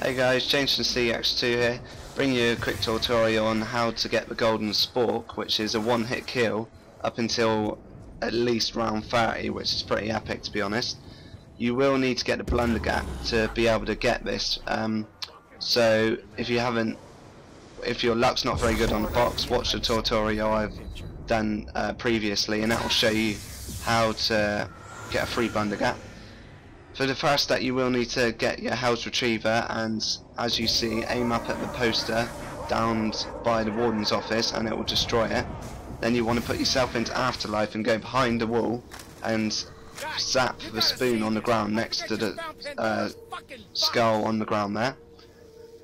Hey guys, James from CX2 here, bringing you a quick tutorial on how to get the golden spork, which is a one hit kill up until at least round 30, which is pretty epic to be honest. You will need to get the Blundergat to be able to get this, um, so if you haven't, if your luck's not very good on the box, watch the tutorial I've done uh, previously and that will show you how to get a free Blundergat. For the first step you will need to get your Hell's Retriever and as you see aim up at the poster down by the warden's office and it will destroy it. Then you want to put yourself into afterlife and go behind the wall and zap the spoon on the ground next to the uh, skull on the ground there.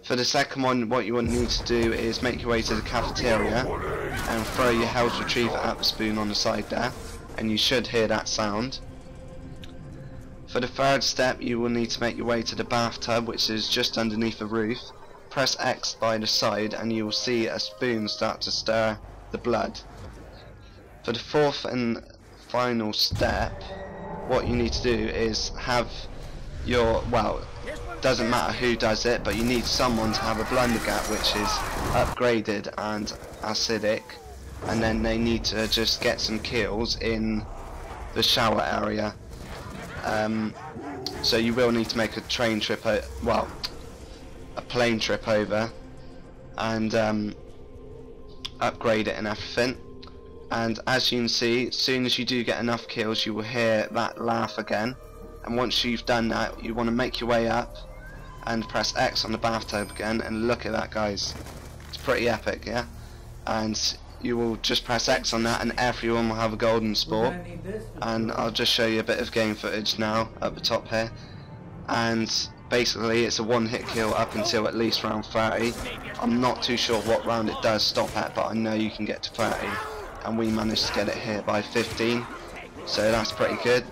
For the second one what you want need to do is make your way to the cafeteria and throw your Hell's Retriever at the spoon on the side there and you should hear that sound. For the third step you will need to make your way to the bathtub which is just underneath the roof. Press X by the side and you will see a spoon start to stir the blood. For the fourth and final step what you need to do is have your, well, doesn't matter who does it but you need someone to have a Blundergat which is upgraded and acidic and then they need to just get some kills in the shower area um, so you will need to make a train trip, well, a plane trip over, and um, upgrade it and everything. And as you can see, as soon as you do get enough kills, you will hear that laugh again. And once you've done that, you want to make your way up and press X on the bathtub again. And look at that, guys. It's pretty epic, yeah. And you will just press X on that and everyone will have a golden spork and I'll just show you a bit of game footage now at the top here. And basically it's a one hit kill up until at least round 30 I'm not too sure what round it does stop at but I know you can get to 30 and we managed to get it here by 15 so that's pretty good.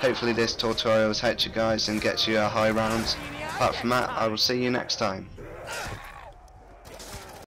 Hopefully this tutorial has helped you guys and gets you a high round. Apart from that I will see you next time